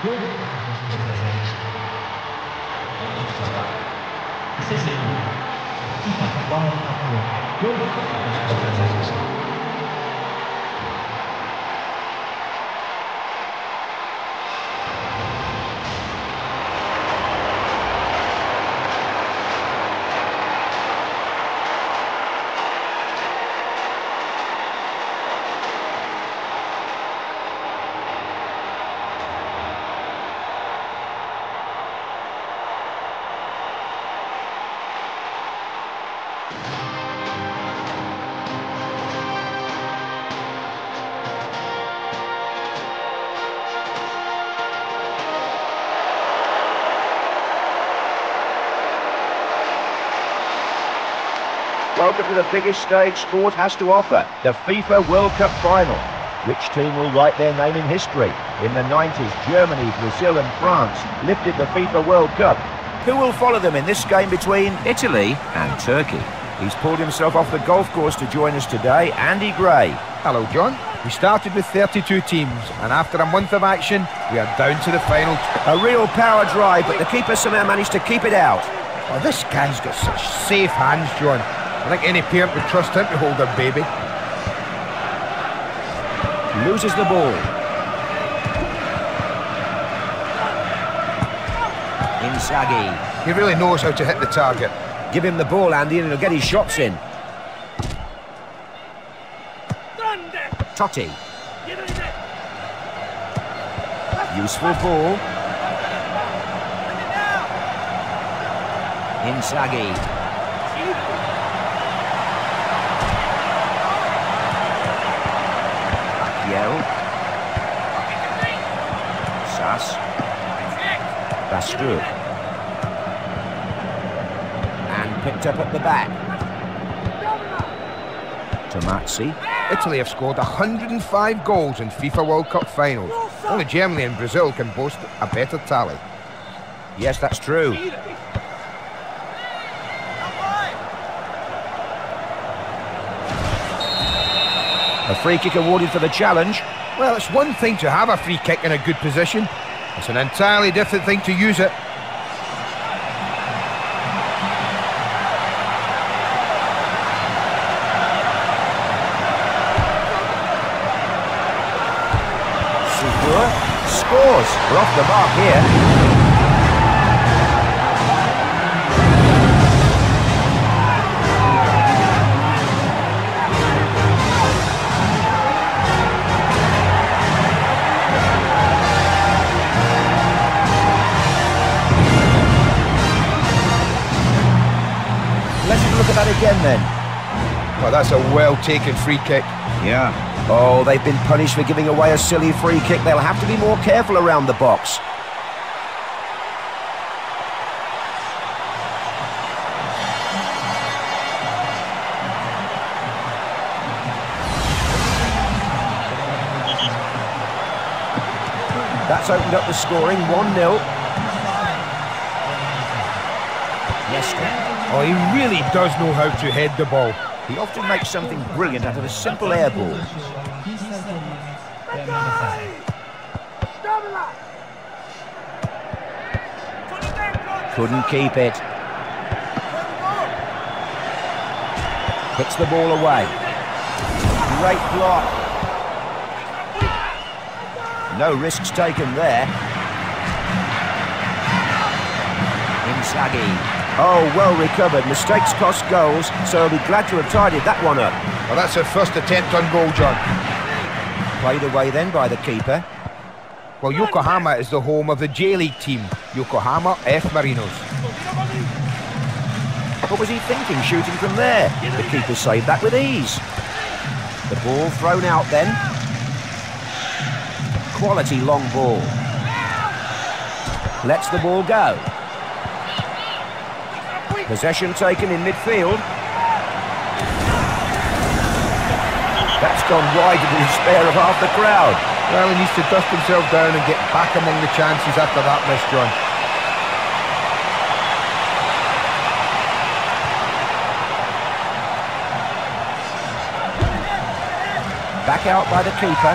失礼しました。Welcome to the biggest stage sport has to offer, the FIFA World Cup final. Which team will write their name in history? In the 90s, Germany, Brazil and France lifted the FIFA World Cup. Who will follow them in this game between Italy and Turkey? He's pulled himself off the golf course to join us today, Andy Gray. Hello, John. We started with 32 teams, and after a month of action, we are down to the final. A real power drive, but the keeper somehow managed to keep it out. Oh, this guy's got such safe hands, John. I think any parent would trust him to hold their baby. Loses the ball. Inzaghi. He really knows how to hit the target. Give him the ball, Andy, and he'll get his shots in. Totti. Useful ball. Inzaghi. Yell. Sass. Basturk. And picked up at the back. Tommasi. Italy have scored 105 goals in FIFA World Cup finals. Only Germany and Brazil can boast a better tally. Yes, that's true. A free kick awarded for the challenge. Well, it's one thing to have a free kick in a good position. It's an entirely different thing to use it. Scores. We're off the mark here. Then. Well, that's a well-taken free kick. Yeah. Oh, they've been punished for giving away a silly free kick. They'll have to be more careful around the box. That's opened up the scoring, 1-0. Nesta. Oh, he really does know how to head the ball. He often makes something brilliant out of a simple air ball. Couldn't keep it. Puts the ball away. Great block. No risks taken there. Inzaghi. Oh, well recovered. Mistakes cost goals, so he'll be glad to have tidied that one up. Well, that's her first attempt on goal, John. Played away then by the keeper. Well, Yokohama is the home of the J-League team, Yokohama F Marinos. What was he thinking, shooting from there? The keeper saved that with ease. The ball thrown out then. Quality long ball. Lets the ball go. Possession taken in midfield. That's gone wide to the despair of half the crowd. Well, he needs to dust himself down and get back among the chances after that miss, John. Back out by the keeper.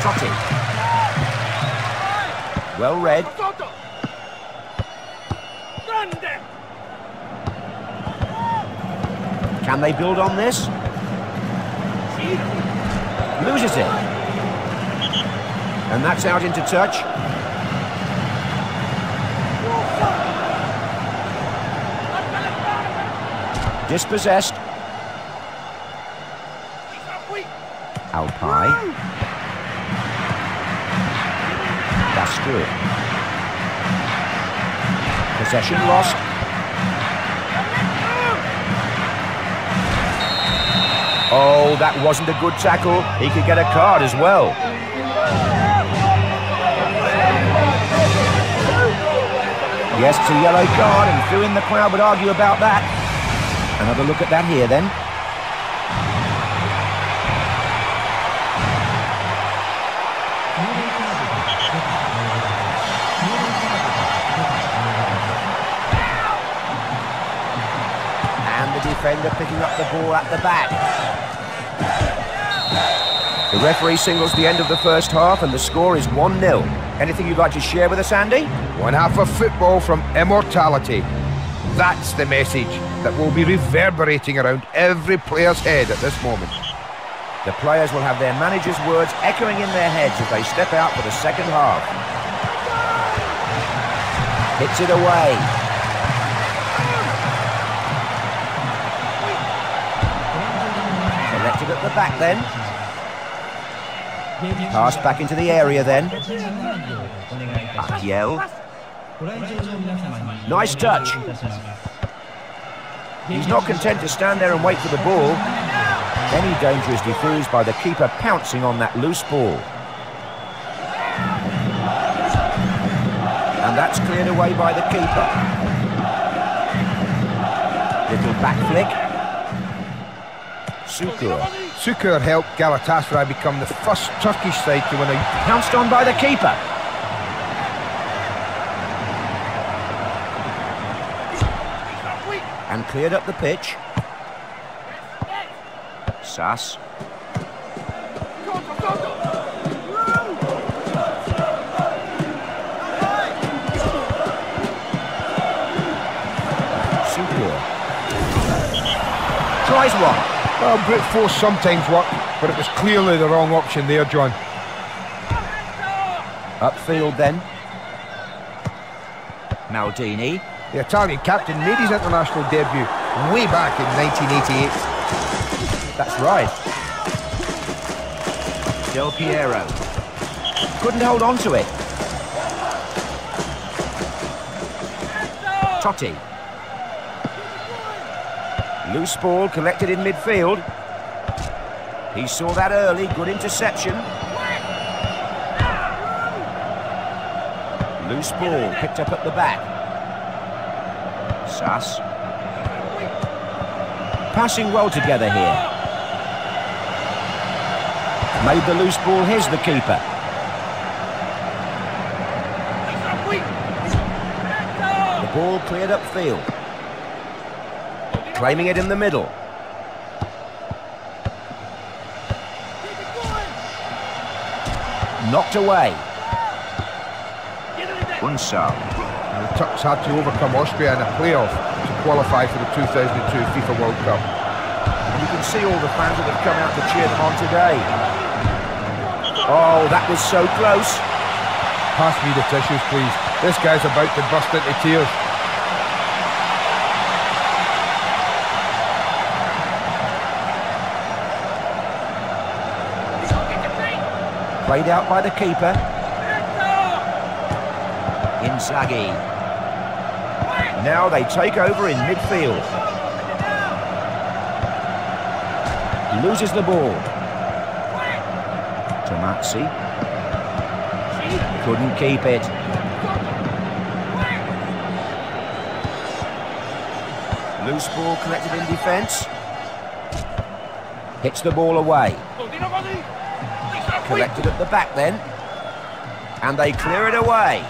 Totti. Well read. Can they build on this? Loses it. And that's out into touch. Dispossessed. Alpay. Basturk. Possession lost. Oh, that wasn't a good tackle. He could get a card as well. Yes, a yellow card, and few in the crowd would argue about that. Another look at that here, then. And the defender picking up the ball at the back. The referee signals the end of the first half and the score is 1-0. Anything you'd like to share with us, Andy? One half of football from immortality. That's the message that will be reverberating around every player's head at this moment. The players will have their manager's words echoing in their heads as they step out for the second half. Hits it away. Collected at the back then. Passed back into the area then. Akyel. Nice touch. He's not content to stand there and wait for the ball. Any danger is diffused by the keeper pouncing on that loose ball. And that's cleared away by the keeper. Little back flick. Sukur. Sukur helped Galatasaray become the first Turkish side to win a... Pounced on by the keeper. And cleared up the pitch. Sass. Sukur. Tries one. Well, brute force sometimes work, but it was clearly the wrong option there, John. Upfield then. Maldini. The Italian captain made his international debut way back in 1988. That's right. Del Piero. Couldn't hold on to it. Totti. Loose ball collected in midfield. He saw that early, good interception. Loose ball picked up at the back. Sass. Passing well together here. Made the loose ball his, the keeper. The ball cleared upfield. Claiming it in the middle. Knocked away. Unsal. The Turks had to overcome Austria in a playoff to qualify for the 2002 FIFA World Cup. And you can see all the fans that have come out to cheer them on today. Oh, that was so close. Pass me the tissues, please. This guy's about to burst into tears. Played out by the keeper. Inzaghi. Now they take over in midfield. Loses the ball. Tommasi. Couldn't keep it. Loose ball collected in defence. Hits the ball away. Collected at the back then. And they clear it away.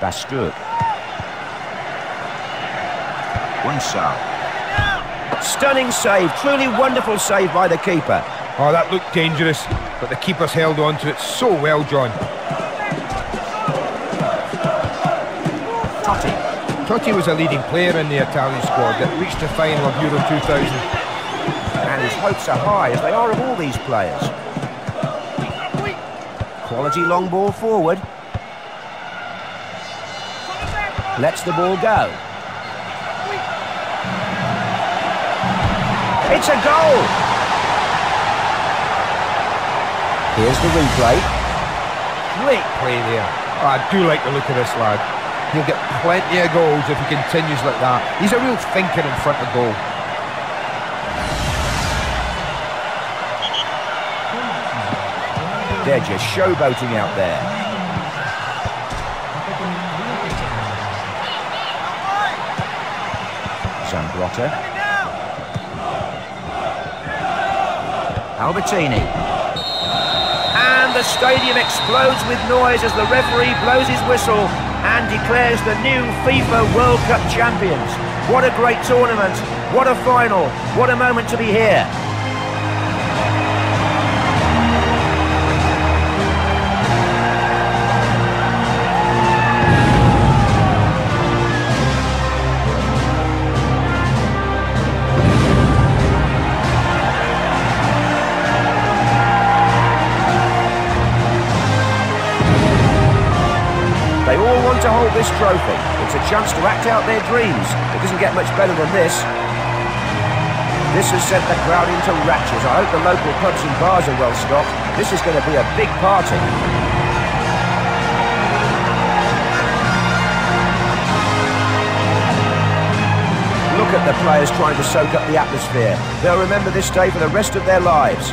Basturk. Unsal. Stunning save, truly wonderful save by the keeper. Oh, that looked dangerous, but the keeper's held on to it so well, John. Totti. Totti was a leading player in the Italian squad that reached the final of Euro 2000. And his hopes are high, as they are of all these players. Quality long ball forward. Lets the ball go. It's a goal! Here's the replay. Great play there. Oh, I do like the look of this lad. He'll get plenty of goals if he continues like that. He's a real thinker in front of goal. They're just showboating out there. Zambrotta. Albertini. And the stadium explodes with noise as the referee blows his whistle and declares the new FIFA World Cup champions. What a great tournament. What a final. What a moment to be here. This trophy. It's a chance to act out their dreams. It doesn't get much better than this. This has sent the crowd into raptures. I hope the local pubs and bars are well stocked. This is going to be a big party. Look at the players trying to soak up the atmosphere. They'll remember this day for the rest of their lives.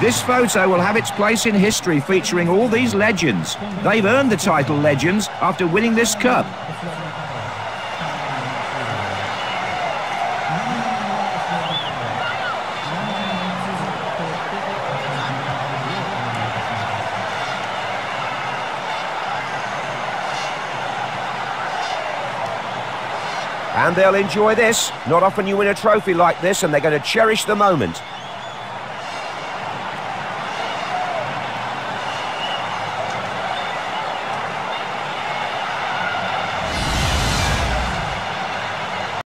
This photo will have its place in history featuring all these legends. They've earned the title Legends after winning this cup. And they'll enjoy this. Not often you win a trophy like this and they're going to cherish the moment.